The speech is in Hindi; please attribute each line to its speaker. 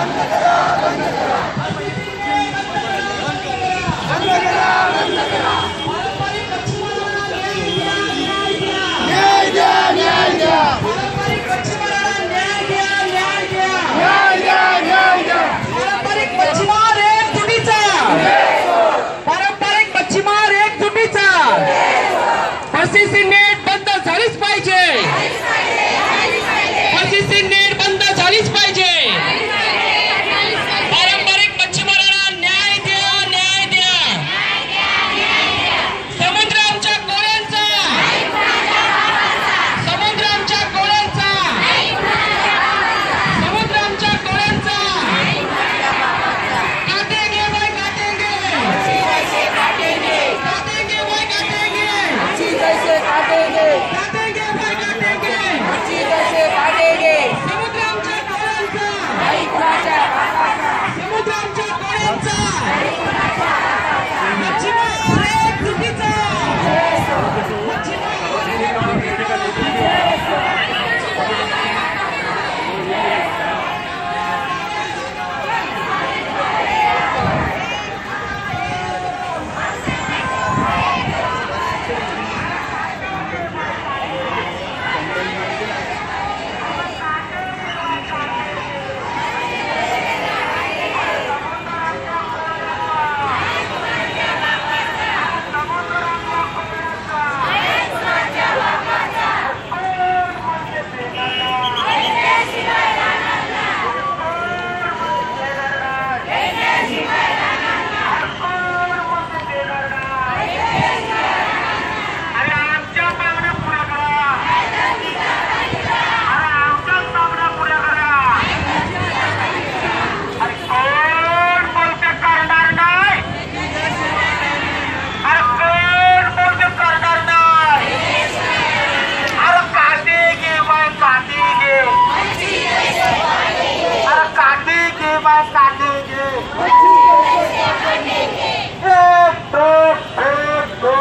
Speaker 1: One minute. 同志，पास काटेंगे एक दो एक दो